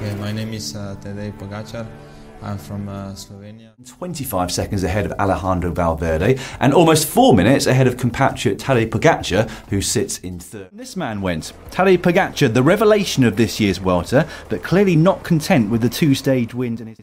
Yeah, my name is uh, Tadej Pogacar. I'm from uh, Slovenia. 25 seconds ahead of Alejandro Valverde and almost four minutes ahead of compatriot Tadej Pogacar, who sits in third. This man went. Tadej Pogacar, the revelation of this year's Vuelta, but clearly not content with the two-stage win and his